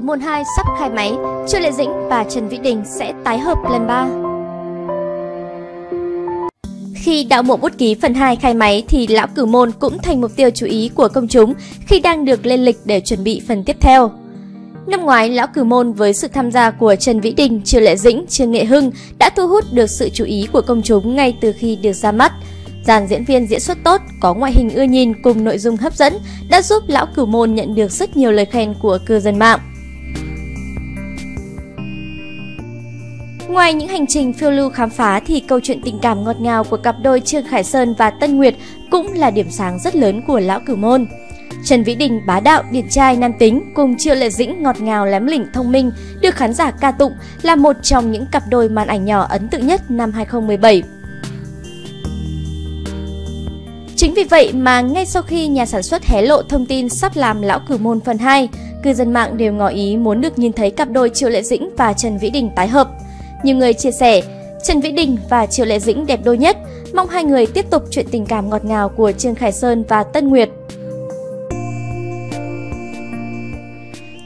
Môn 2 sắp khai máy, trương Lệ Dĩnh và Trần Vĩ Đình sẽ tái hợp lần 3. Khi đạo mộ bút ký phần 2 khai máy thì Lão Cửu Môn cũng thành mục tiêu chú ý của công chúng khi đang được lên lịch để chuẩn bị phần tiếp theo. Năm ngoái, Lão Cửu Môn với sự tham gia của Trần Vĩ Đình, Triều Lệ Dĩnh, Trương Nghệ Hưng đã thu hút được sự chú ý của công chúng ngay từ khi được ra mắt. Dàn diễn viên diễn xuất tốt, có ngoại hình ưa nhìn cùng nội dung hấp dẫn đã giúp Lão Cửu Môn nhận được rất nhiều lời khen của cư dân mạng. Ngoài những hành trình phiêu lưu khám phá thì câu chuyện tình cảm ngọt ngào của cặp đôi Trương Khải Sơn và Tân Nguyệt cũng là điểm sáng rất lớn của Lão Cửu Môn. Trần Vĩ Đình bá đạo, điển trai, nam tính cùng Triệu Lệ Dĩnh ngọt ngào lém lỉnh thông minh được khán giả ca tụng là một trong những cặp đôi màn ảnh nhỏ ấn tượng nhất năm 2017. Chính vì vậy mà ngay sau khi nhà sản xuất hé lộ thông tin sắp làm Lão Cửu Môn phần 2, cư dân mạng đều ngỏ ý muốn được nhìn thấy cặp đôi Triệu Lệ Dĩnh và Trần Vĩ Đình tái hợp. Nhiều người chia sẻ, Trần Vĩ Đình và Triệu Lệ Dĩnh đẹp đôi nhất, mong hai người tiếp tục chuyện tình cảm ngọt ngào của Trương Khải Sơn và Tân Nguyệt.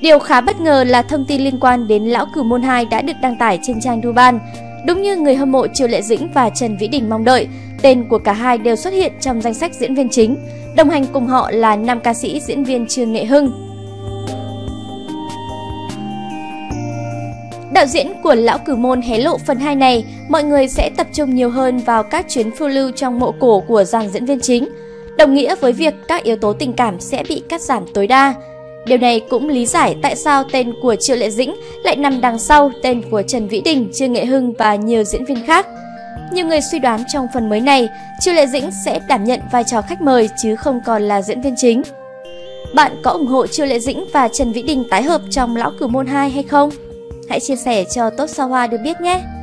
Điều khá bất ngờ là thông tin liên quan đến Lão Cửu Môn 2 đã được đăng tải trên trang Duban. Đúng như người hâm mộ Triệu Lệ Dĩnh và Trần Vĩ Đình mong đợi, tên của cả hai đều xuất hiện trong danh sách diễn viên chính. Đồng hành cùng họ là nam ca sĩ diễn viên Trương Nghệ Hưng. Đạo diễn của Lão cử Môn hé lộ phần 2 này, mọi người sẽ tập trung nhiều hơn vào các chuyến phiêu lưu trong mộ cổ của dàn diễn viên chính, đồng nghĩa với việc các yếu tố tình cảm sẽ bị cắt giảm tối đa. Điều này cũng lý giải tại sao tên của Triệu Lệ Dĩnh lại nằm đằng sau tên của Trần Vĩ Đình, Trương Nghệ Hưng và nhiều diễn viên khác. Nhiều người suy đoán trong phần mới này, Triệu Lệ Dĩnh sẽ đảm nhận vai trò khách mời chứ không còn là diễn viên chính. Bạn có ủng hộ Triệu Lệ Dĩnh và Trần Vĩ Đình tái hợp trong Lão Cửu Môn 2 hay không? Hãy chia sẻ cho Tốt Sao Hoa được biết nhé!